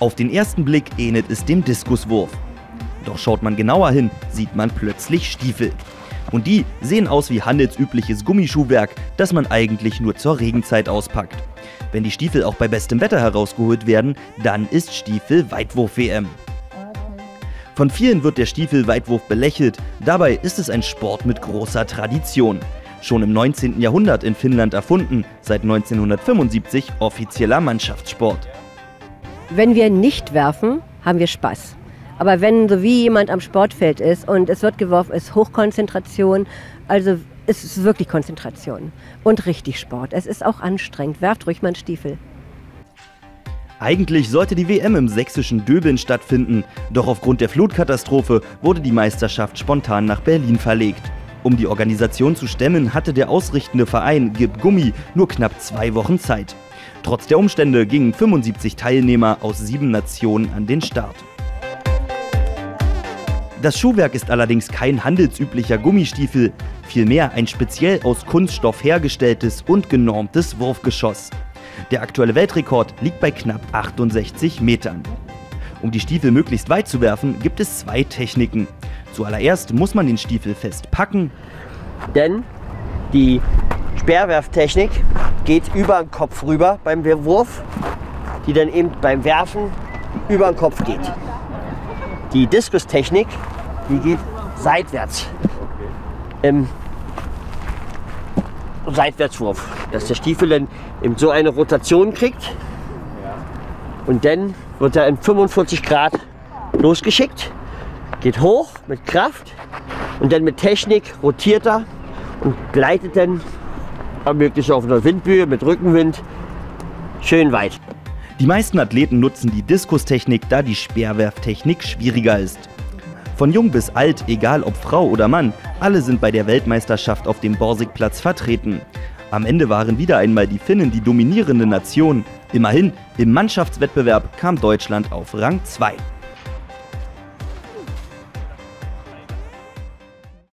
Auf den ersten Blick ähnelt es dem Diskuswurf. Doch schaut man genauer hin, sieht man plötzlich Stiefel. Und die sehen aus wie handelsübliches Gummischuhwerk, das man eigentlich nur zur Regenzeit auspackt. Wenn die Stiefel auch bei bestem Wetter herausgeholt werden, dann ist Stiefel Weitwurf-WM. Von vielen wird der Stiefel-Weitwurf belächelt, dabei ist es ein Sport mit großer Tradition. Schon im 19. Jahrhundert in Finnland erfunden, seit 1975 offizieller Mannschaftssport. Wenn wir nicht werfen, haben wir Spaß. Aber wenn so wie jemand am Sportfeld ist und es wird geworfen, ist Hochkonzentration. Also es ist wirklich Konzentration und richtig Sport. Es ist auch anstrengend. Werft ruhig mal einen Stiefel. Eigentlich sollte die WM im sächsischen Döbeln stattfinden, doch aufgrund der Flutkatastrophe wurde die Meisterschaft spontan nach Berlin verlegt. Um die Organisation zu stemmen, hatte der ausrichtende Verein Gib Gummi nur knapp zwei Wochen Zeit. Trotz der Umstände gingen 75 Teilnehmer aus sieben Nationen an den Start. Das Schuhwerk ist allerdings kein handelsüblicher Gummistiefel, vielmehr ein speziell aus Kunststoff hergestelltes und genormtes Wurfgeschoss. Der aktuelle Weltrekord liegt bei knapp 68 Metern. Um die Stiefel möglichst weit zu werfen, gibt es zwei Techniken. Zuallererst muss man den Stiefel fest packen, denn die Sperrwerftechnik geht über den Kopf rüber beim Wurf, die dann eben beim Werfen über den Kopf geht. Die Diskustechnik, die geht seitwärts. Im Seitwärtswurf. Dass der Stiefel dann eben so eine Rotation kriegt. Und dann wird er in 45 Grad losgeschickt, geht hoch mit Kraft und dann mit Technik rotiert er und gleitet dann möglichst auf einer Windböe mit Rückenwind schön weit. Die meisten Athleten nutzen die Diskustechnik, da die Speerwerftechnik schwieriger ist. Von jung bis alt, egal ob Frau oder Mann, alle sind bei der Weltmeisterschaft auf dem Borsigplatz vertreten. Am Ende waren wieder einmal die Finnen die dominierende Nation. Immerhin, im Mannschaftswettbewerb kam Deutschland auf Rang 2.